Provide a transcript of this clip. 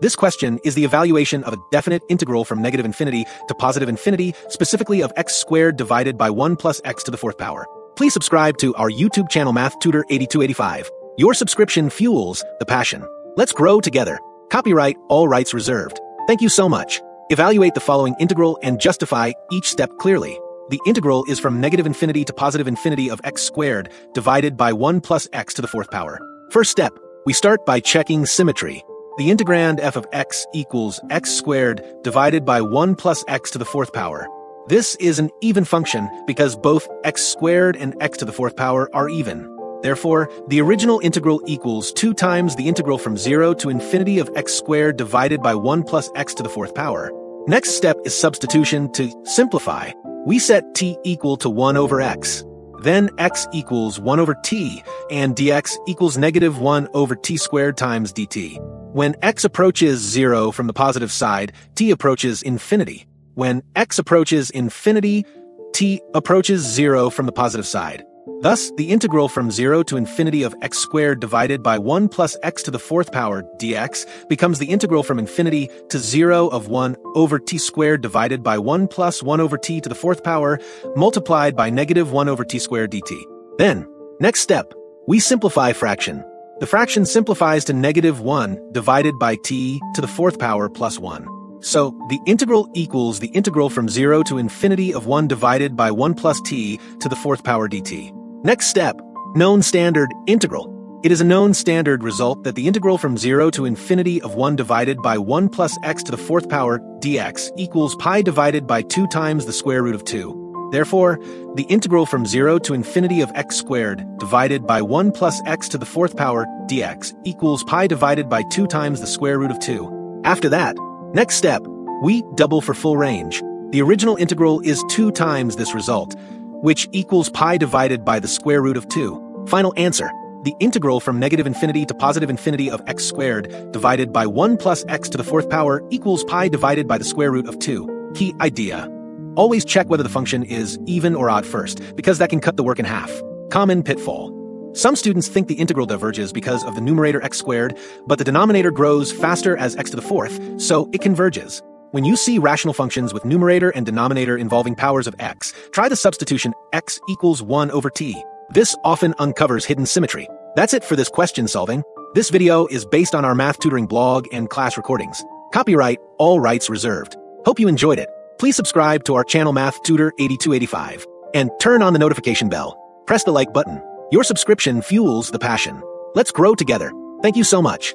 This question is the evaluation of a definite integral from negative infinity to positive infinity, specifically of x squared divided by 1 plus x to the fourth power. Please subscribe to our YouTube channel Math Tutor 8285. Your subscription fuels the passion. Let's grow together. Copyright all rights reserved. Thank you so much. Evaluate the following integral and justify each step clearly. The integral is from negative infinity to positive infinity of x squared divided by 1 plus x to the fourth power. First step, we start by checking symmetry. The integrand f of x equals x squared divided by 1 plus x to the fourth power. This is an even function because both x squared and x to the fourth power are even. Therefore, the original integral equals 2 times the integral from 0 to infinity of x squared divided by 1 plus x to the fourth power. Next step is substitution to simplify. We set t equal to 1 over x. Then x equals 1 over t, and dx equals negative 1 over t squared times dt. When x approaches 0 from the positive side, t approaches infinity. When x approaches infinity, t approaches 0 from the positive side. Thus, the integral from 0 to infinity of x squared divided by 1 plus x to the fourth power dx becomes the integral from infinity to 0 of 1 over t squared divided by 1 plus 1 over t to the fourth power multiplied by negative 1 over t squared dt. Then, next step, we simplify fraction. The fraction simplifies to negative 1 divided by t to the fourth power plus 1. So, the integral equals the integral from 0 to infinity of 1 divided by 1 plus t to the fourth power dt. Next step, known standard integral. It is a known standard result that the integral from 0 to infinity of 1 divided by 1 plus x to the fourth power dx equals pi divided by 2 times the square root of 2. Therefore, the integral from 0 to infinity of x squared divided by 1 plus x to the fourth power dx equals pi divided by 2 times the square root of 2. After that, next step, we double for full range. The original integral is 2 times this result, which equals pi divided by the square root of 2. Final answer. The integral from negative infinity to positive infinity of x squared divided by 1 plus x to the fourth power equals pi divided by the square root of 2. Key idea. Always check whether the function is even or odd first, because that can cut the work in half. Common pitfall. Some students think the integral diverges because of the numerator x squared, but the denominator grows faster as x to the fourth, so it converges. When you see rational functions with numerator and denominator involving powers of x, try the substitution x equals 1 over t. This often uncovers hidden symmetry. That's it for this question solving. This video is based on our math tutoring blog and class recordings. Copyright, all rights reserved. Hope you enjoyed it. Please subscribe to our channel Math Tutor 8285 and turn on the notification bell. Press the like button. Your subscription fuels the passion. Let's grow together. Thank you so much.